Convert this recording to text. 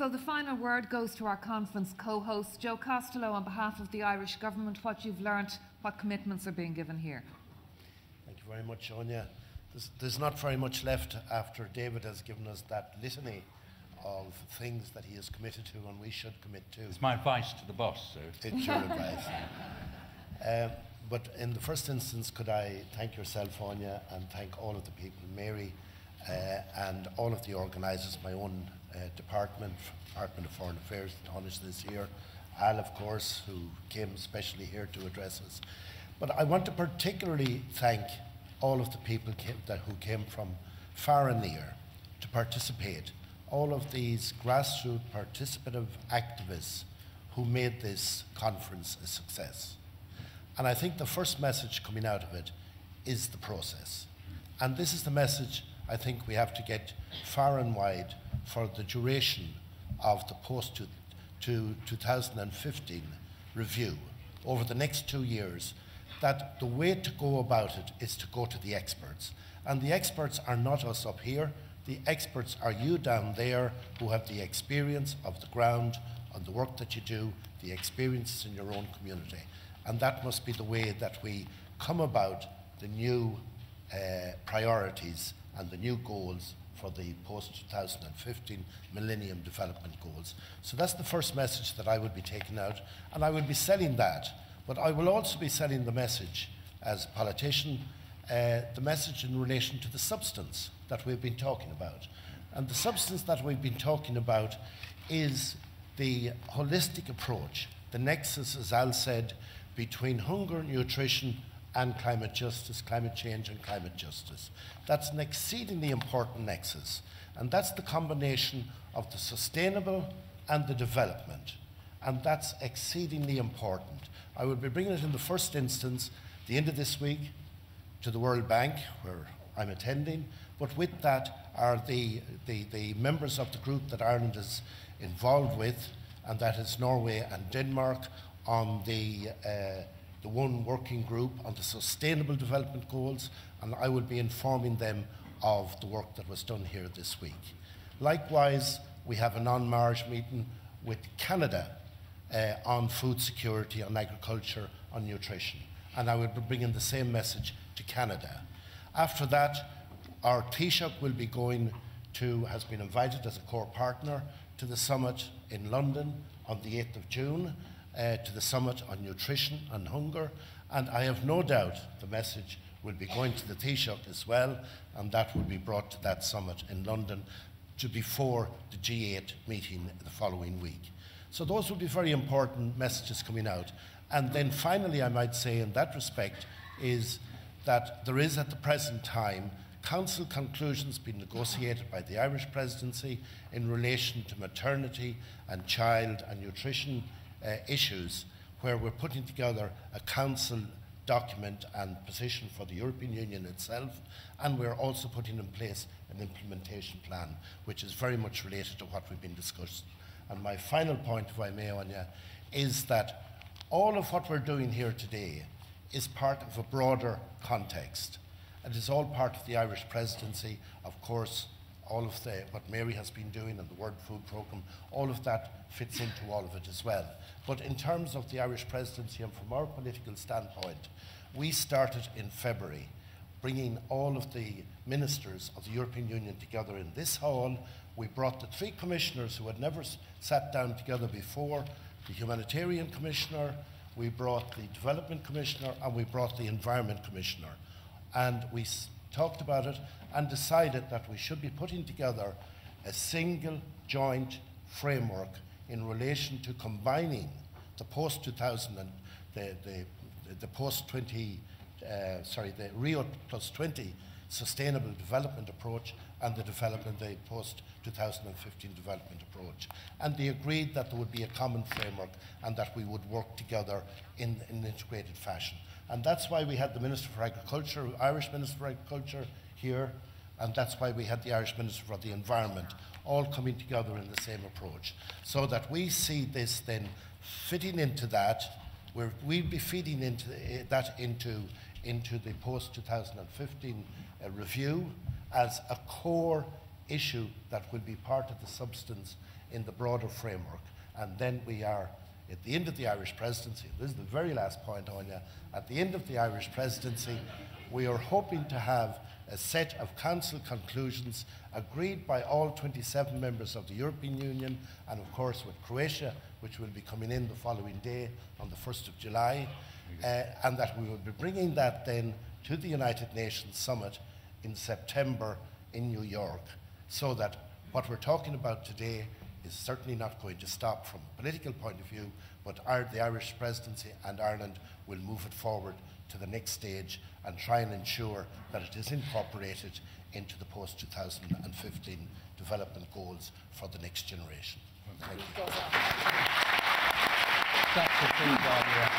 So the final word goes to our conference co-host, Joe Costello, on behalf of the Irish Government, what you've learnt, what commitments are being given here. Thank you very much, Sonia. There's, there's not very much left after David has given us that litany of things that he is committed to and we should commit to. It's my advice to the boss, sir. It's your advice. Um, but in the first instance, could I thank yourself, Anya, and thank all of the people, Mary, uh, and all of the organisers, my own uh, Uh, department, Department of Foreign Affairs, Taoiseach this year, Al, of course, who came especially here to address us. But I want to particularly thank all of the people came, that, who came from far and near to participate all of these grassroots participative activists who made this conference a success. And I think the first message coming out of it is the process. And this is the message I think we have to get far and wide for the duration of the post to, to 2015 review over the next two years that the way to go about it is to go to the experts. And the experts are not us up here, the experts are you down there who have the experience of the ground on the work that you do, the experiences in your own community. And that must be the way that we come about the new uh, priorities and the new goals for the post 2015 Millennium Development Goals. So that's the first message that I would be taking out, and I will be selling that. But I will also be selling the message as a politician, uh, the message in relation to the substance that we've been talking about. And the substance that we've been talking about is the holistic approach, the nexus, as Al said, between hunger, and nutrition, and climate justice, climate change, and climate justice. That's an exceedingly important nexus. And that's the combination of the sustainable and the development. And that's exceedingly important. I will be bringing it in the first instance, the end of this week, to the World Bank, where I'm attending, but with that are the, the, the members of the group that Ireland is involved with, and that is Norway and Denmark, on the, uh, the one working group on the Sustainable Development Goals, and I will be informing them of the work that was done here this week. Likewise, we have a non-March meeting with Canada uh, on food security, on agriculture, on nutrition, and I will be bringing the same message to Canada. After that, our Taoiseach will be going to, has been invited as a core partner to the summit in London on the 8th of June, uh, to the summit on nutrition and hunger. And I have no doubt the message will be going to the Taoiseach as well, and that will be brought to that summit in London to before the G8 meeting the following week. So those will be very important messages coming out. And then finally, I might say in that respect, is that there is at the present time Council conclusions being negotiated by the Irish presidency in relation to maternity and child and nutrition uh, issues, where we're putting together a Council document and position for the European Union itself, and we're also putting in place an implementation plan, which is very much related to what we've been discussing. And my final point, if I may, Anya, is that all of what we're doing here today is part of a broader context. And it is all part of the Irish presidency, of course, all of the, what Mary has been doing and the World Food Programme, all of that fits into all of it as well. But in terms of the Irish presidency and from our political standpoint, we started in February bringing all of the ministers of the European Union together in this hall. We brought the three commissioners who had never sat down together before, the humanitarian commissioner, we brought the development commissioner, and we brought the environment commissioner and we talked about it and decided that we should be putting together a single joint framework in relation to combining the post 2000 and the, the, the post 20, uh, sorry, the Rio plus 20 sustainable development approach and the development, the post 2015 development approach. And they agreed that there would be a common framework and that we would work together in, in an integrated fashion. And that's why we had the Minister for Agriculture, Irish Minister for Agriculture here, and that's why we had the Irish Minister for the Environment, all coming together in the same approach. So that we see this then fitting into that, we we'll be feeding into uh, that into, into the post 2015 uh, review as a core issue that will be part of the substance in the broader framework. And then we are at the end of the Irish presidency, this is the very last point, Anya, at the end of the Irish presidency, we are hoping to have a set of council conclusions agreed by all 27 members of the European Union and, of course, with Croatia, which will be coming in the following day on the 1st of July, uh, and that we will be bringing that then to the United Nations Summit in September in New York, so that what we're talking about today is certainly not going to stop from a political point of view, but the Irish presidency and Ireland will move it forward to the next stage and try and ensure that it is incorporated into the post 2015 development goals for the next generation. Thank you. That's good, Barbara.